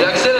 Jak se